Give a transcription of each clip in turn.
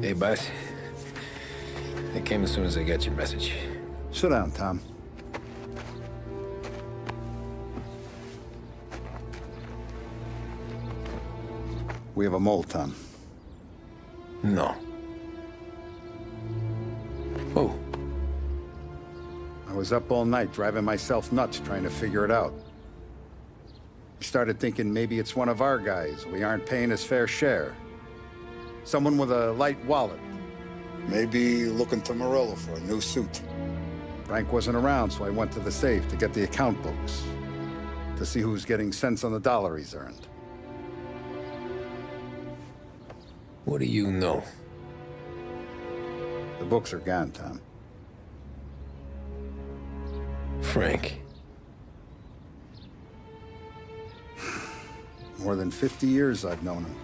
Hey, boss. I came as soon as I got your message. Sit down, Tom. We have a mole, Tom. No. Oh, I was up all night driving myself nuts trying to figure it out. I started thinking maybe it's one of our guys. We aren't paying his fair share. Someone with a light wallet. Maybe looking to Morello for a new suit. Frank wasn't around, so I went to the safe to get the account books. To see who's getting cents on the dollar he's earned. what do you know? The books are gone, Tom. Frank. More than 50 years I've known him.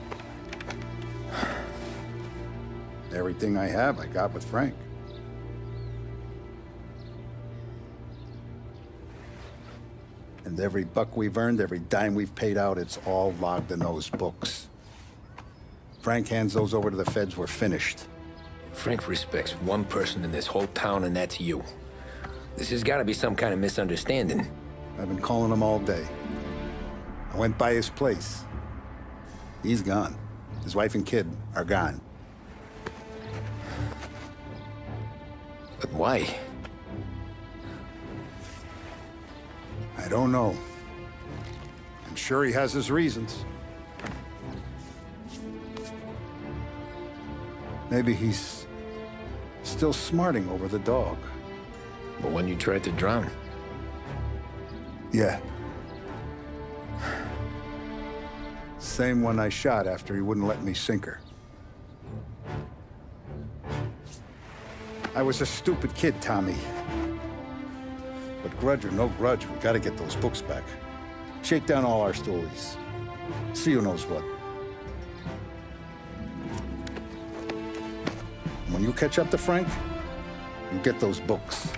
Everything I have, I got with Frank. And every buck we've earned, every dime we've paid out, it's all logged in those books. Frank hands those over to the feds, we're finished. Frank respects one person in this whole town, and that's you. This has got to be some kind of misunderstanding. I've been calling him all day. I went by his place. He's gone. His wife and kid are gone. Why? I don't know. I'm sure he has his reasons. Maybe he's still smarting over the dog. But when you tried to drown, Yeah. Same one I shot after he wouldn't let me sink her. I was a stupid kid, Tommy. But grudge or no grudge, we gotta get those books back. Shake down all our stories. See who knows what. When you catch up to Frank, you get those books.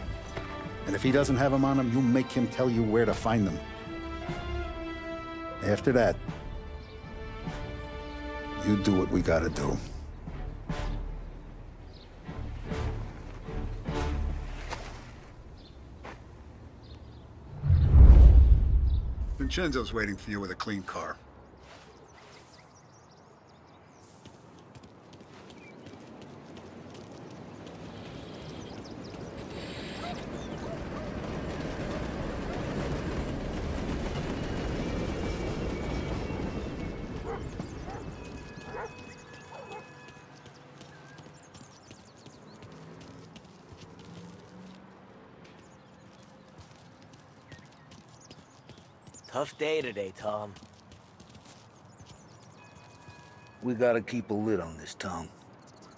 And if he doesn't have them on him, you make him tell you where to find them. After that, you do what we gotta do. Vincenzo's waiting for you with a clean car. Tough day today, Tom. We gotta keep a lid on this town.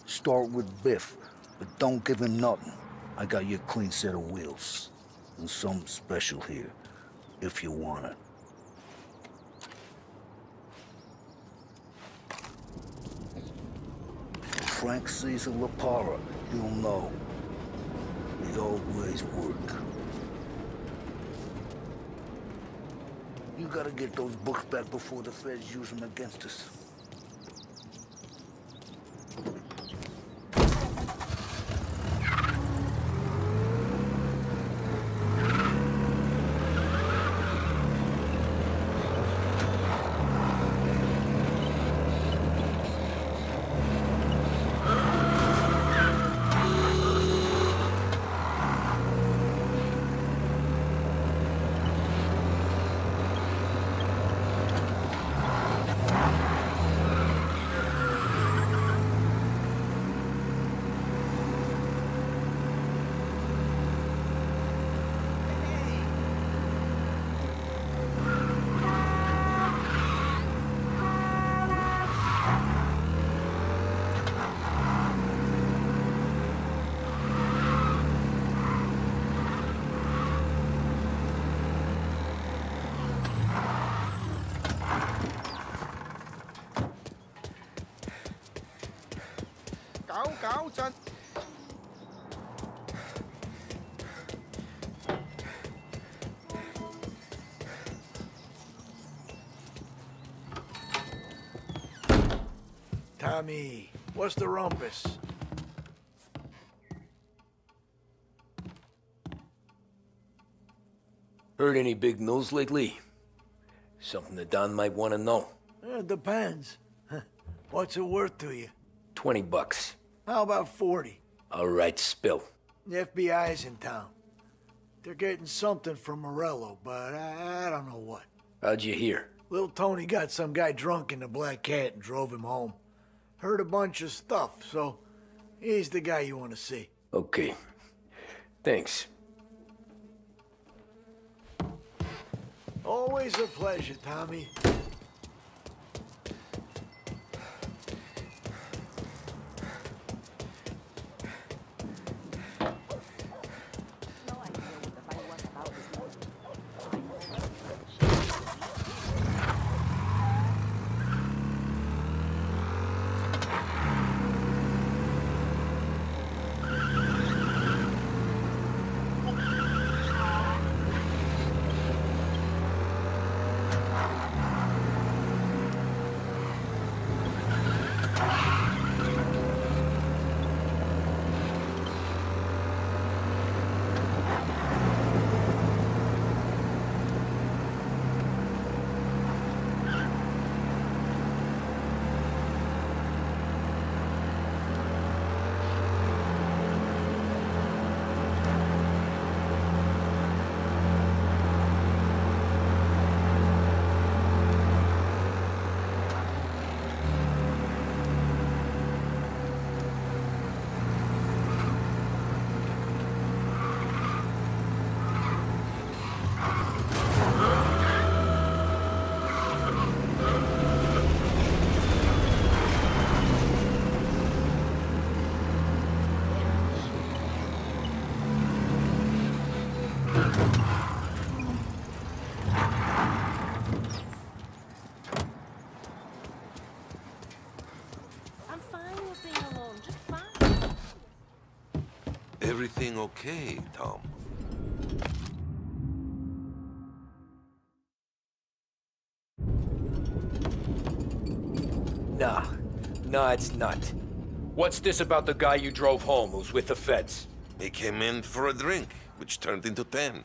Start with Biff, but don't give him nothing. I got you a clean set of wheels. And something special here, if you want it. Frank Caesar Lapara, you'll know. We always work. You gotta get those books back before the feds use them against us. Cáo, cáo, chân Tommy, What's the rumpus? Heard any big news lately? Something that Don might want to know. Eh, depends. What's it worth to you? 20 bucks. How about 40? All right, spill. The FBI's in town. They're getting something from Morello, but I, I don't know what. How'd you hear? Little Tony got some guy drunk in the Black Cat and drove him home. Heard a bunch of stuff, so he's the guy you want to see. Okay. Thanks. Always a pleasure, Tommy. Okay, Tom? Nah. Nah, it's not. What's this about the guy you drove home who's with the feds? He came in for a drink, which turned into ten.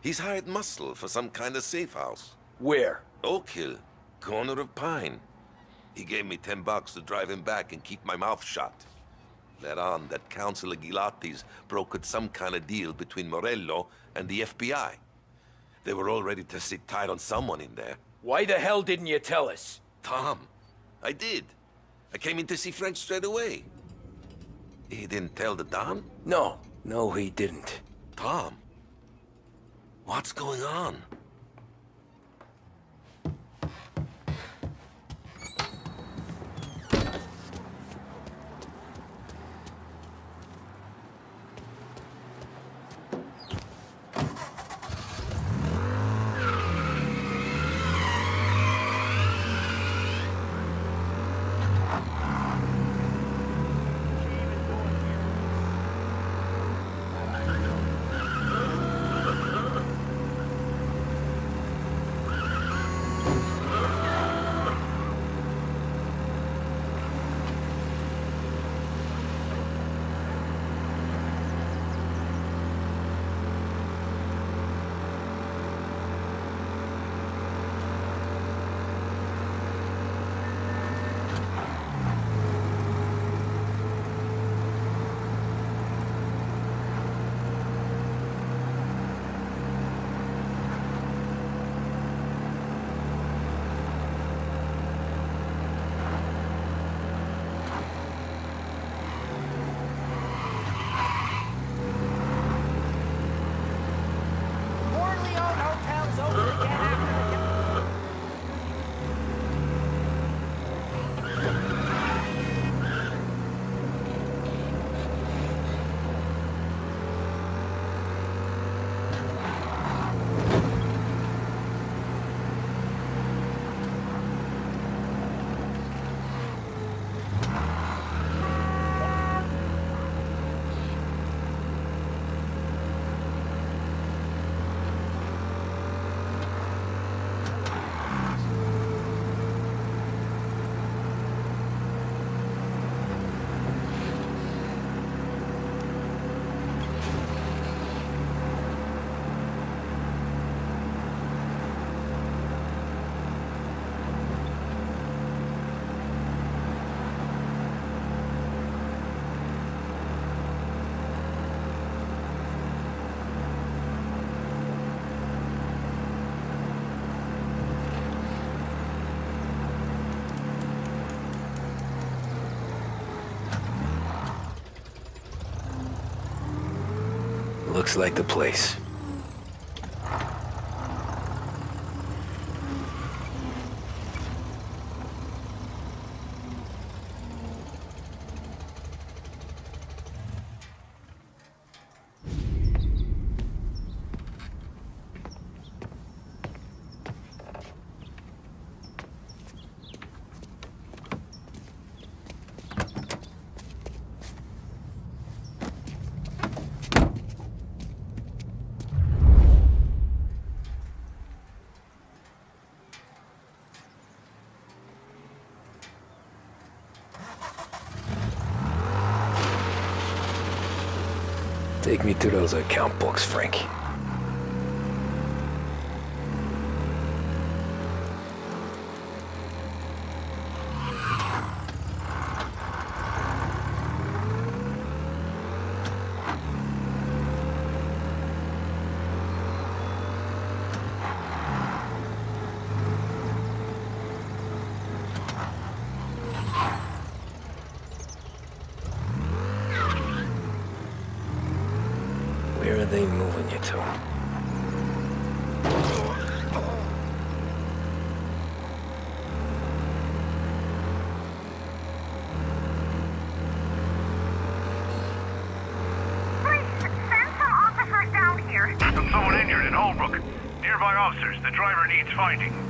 He's hired muscle for some kind of safe house. Where? Oak Hill, corner of Pine. He gave me ten bucks to drive him back and keep my mouth shut. Let on that Councilor Gilatti's brokered some kind of deal between Morello and the FBI. They were all ready to sit tight on someone in there. Why the hell didn't you tell us? Tom, I did. I came in to see Frank straight away. He didn't tell the Don? No. No, he didn't. Tom, what's going on? Looks like the place. Take me to those account books, Frank. Where are they moving you to? Please, send some officers down here. There's someone injured in Holbrook. Nearby officers. The driver needs finding.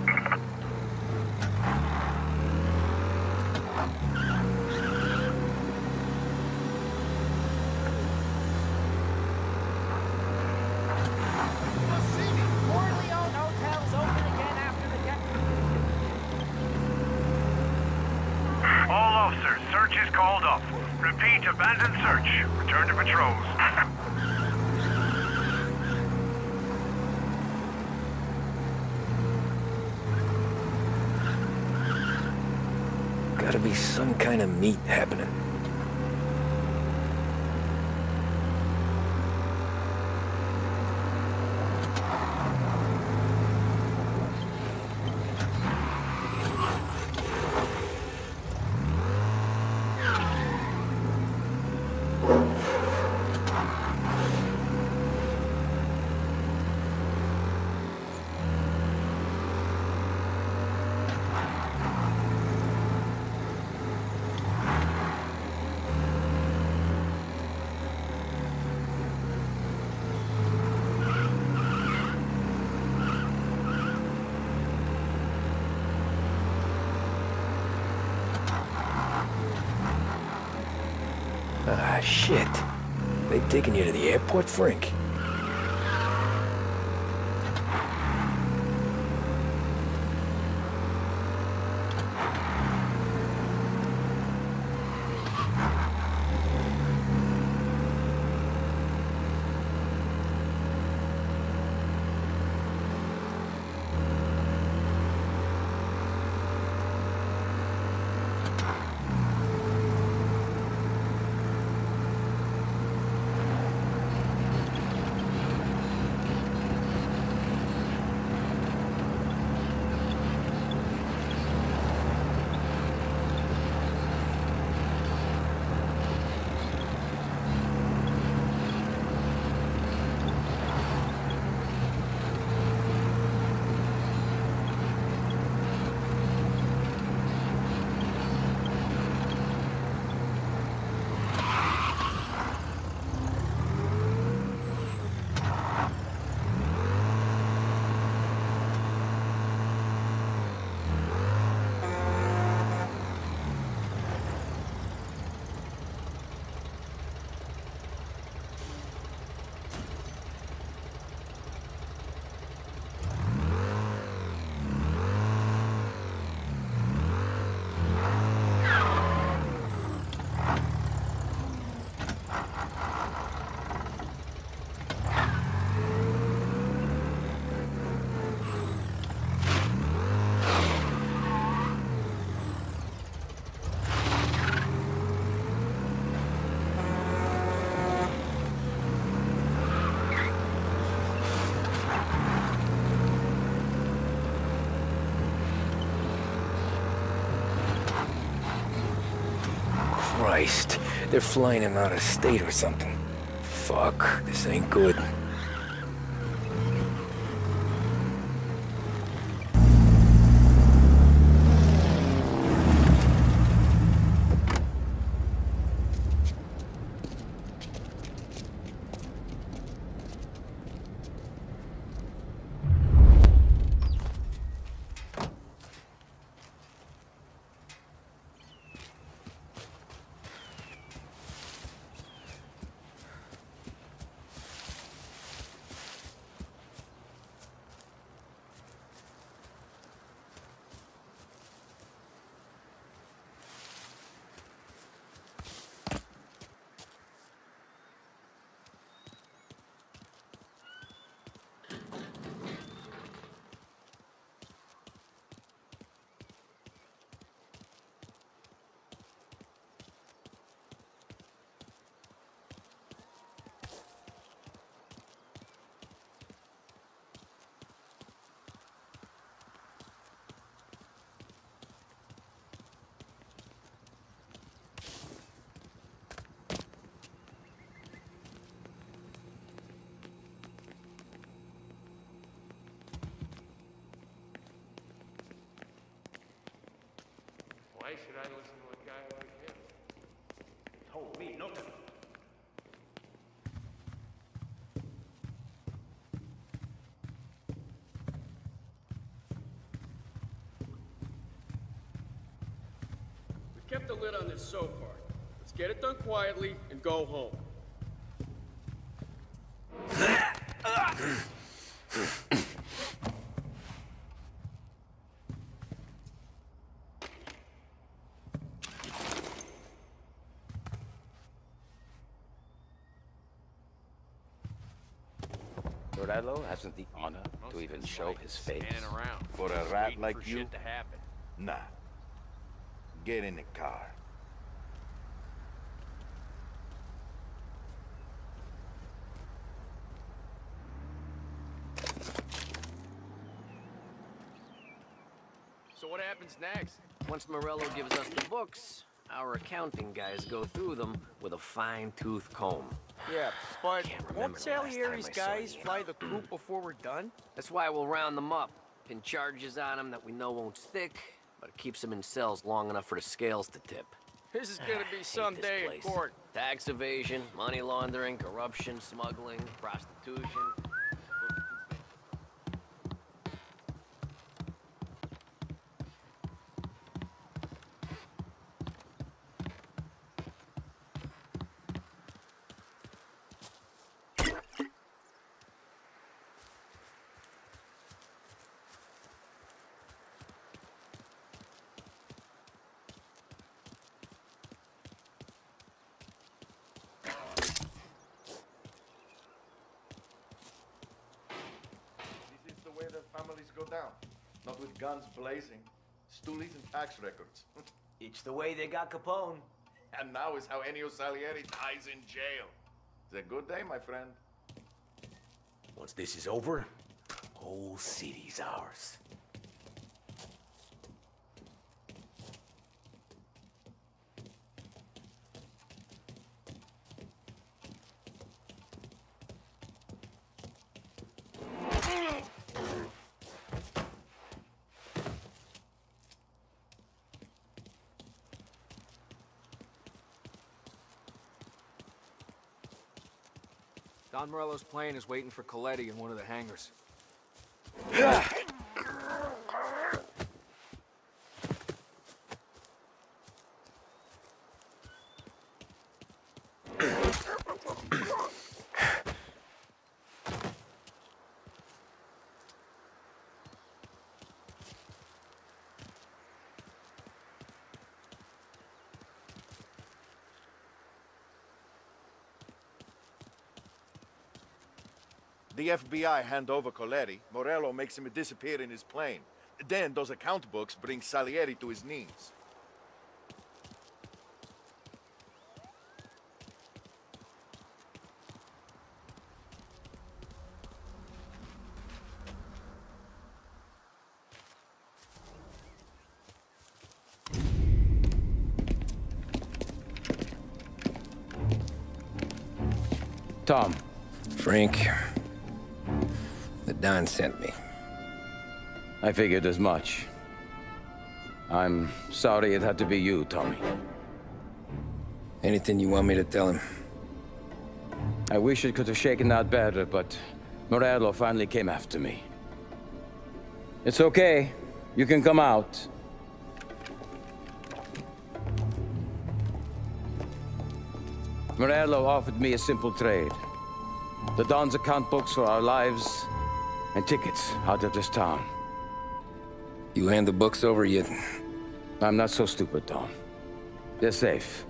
Gotta be some kind of meat happening. Ah, shit. They taking you to the airport, Frank? Christ. They're flying him out of state or something. Fuck, this ain't good. Why should I listen to a guy like him? Told me not to. We've kept the lid on this so far. Let's get it done quietly and go home. Morello hasn't the honor to even show his face. around. For a rat like for you? shit to happen. Nah. Get in the car. So what happens next? Once Morello gives us the books, our accounting guys go through them with a fine-tooth comb. Yeah, but won't the last time Salieri's guys fly the coop before we're done? That's why we'll round them up. Pin charges on them that we know won't stick, but it keeps them in cells long enough for the scales to tip. This is gonna be some day in court. Tax evasion, money laundering, corruption, smuggling, prostitution. Down. Not with guns blazing, stoolies and tax records. It's the way they got Capone. and now is how Ennio Salieri dies in jail. It's a good day, my friend. Once this is over, whole city's ours. Don Morello's plane is waiting for Coletti in one of the hangars. The FBI hand over Coletti, Morello makes him disappear in his plane. Then those account books bring Salieri to his knees. Tom. Frank. Don sent me. I figured as much. I'm sorry it had to be you, Tommy. Anything you want me to tell him? I wish it could have shaken out better, but Morello finally came after me. It's okay. You can come out. Morello offered me a simple trade. The Don's account books for our lives and tickets out of this town. You hand the books over yet? I'm not so stupid, Don. They're safe.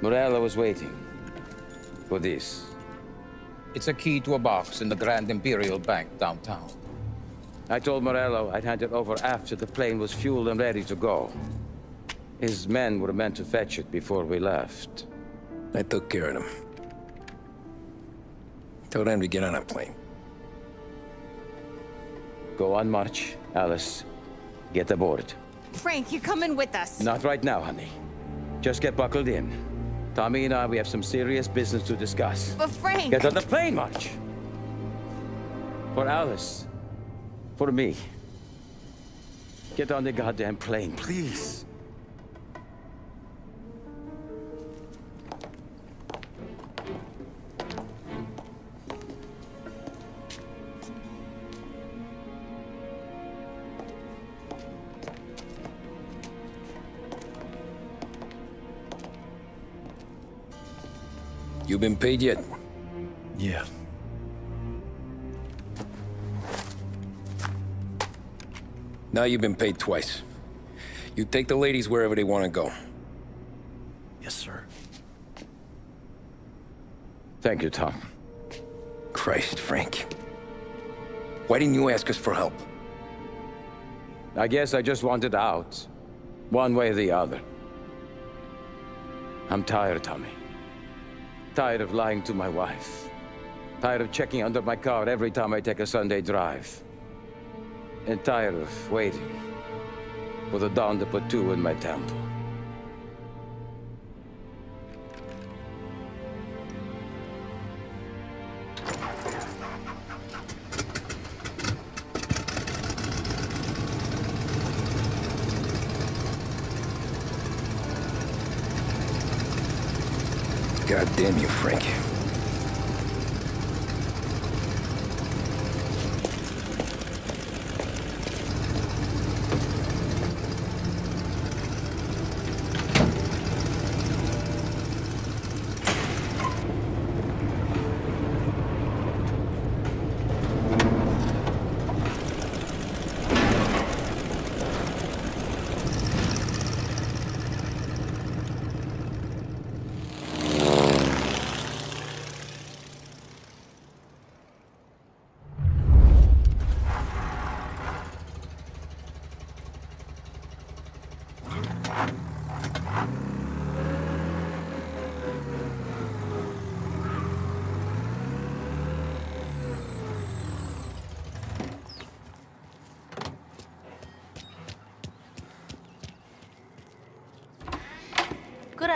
Morello was waiting for this. It's a key to a box in the Grand Imperial Bank downtown. I told Morello I'd hand it over after the plane was fueled and ready to go. His men were meant to fetch it before we left. I took care of them. Told them to get on a plane. Go on, March. Alice, get aboard. Frank, you're coming with us. Not right now, honey. Just get buckled in. Tommy and I, we have some serious business to discuss. But Frank... Get on the plane, March! For Alice. For me. Get on the goddamn plane, please. You been paid yet? Yeah. Now you've been paid twice. You take the ladies wherever they want to go. Yes, sir. Thank you, Tom. Christ, Frank. Why didn't you ask us for help? I guess I just wanted out. One way or the other. I'm tired, Tommy. Tired of lying to my wife. Tired of checking under my car every time I take a Sunday drive. And tired of waiting for the dawn to put two in my temple.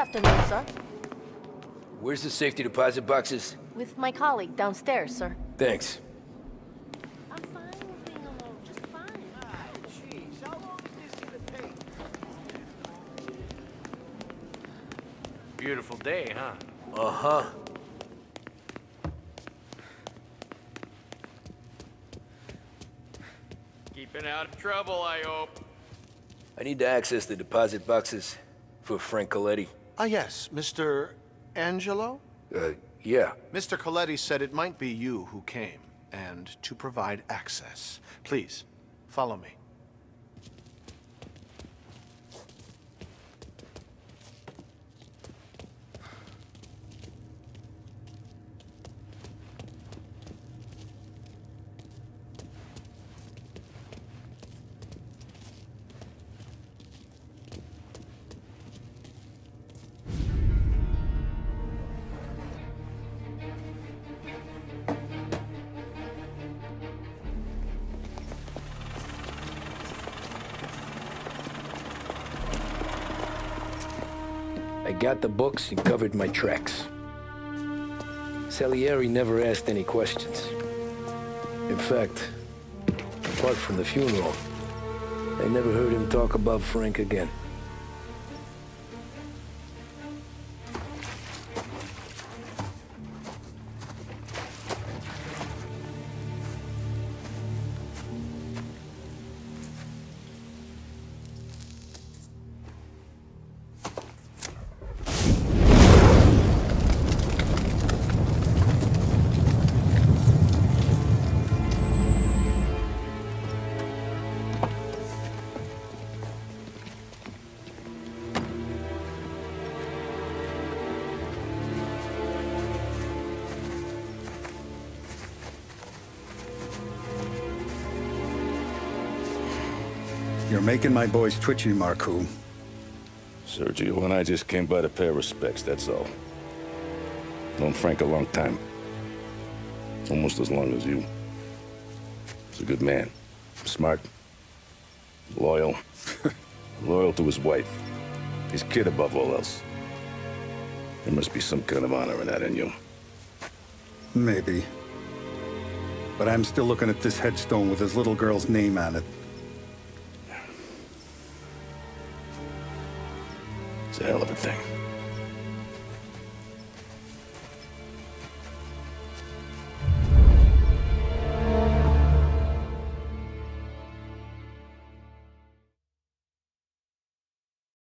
Afternoon, sir. Where's the safety deposit boxes? With my colleague downstairs, sir. Thanks. Beautiful day, huh? Uh-huh. Keeping out of trouble, I hope. I need to access the deposit boxes for Frank Coletti. Ah, yes, Mr. Angelo? Uh, yeah. Mr. Coletti said it might be you who came, and to provide access. Please, follow me. Got the books and covered my tracks. Salieri never asked any questions. In fact, apart from the funeral, I never heard him talk about Frank again. You're making my boys twitchy, Marku. Sergio and I just came by to pay respects, that's all. Known Frank a long time. Almost as long as you. He's a good man. Smart. Loyal. Loyal to his wife. His kid above all else. There must be some kind of honor in that in you. Maybe. But I'm still looking at this headstone with his little girl's name on it. A hell of a thing.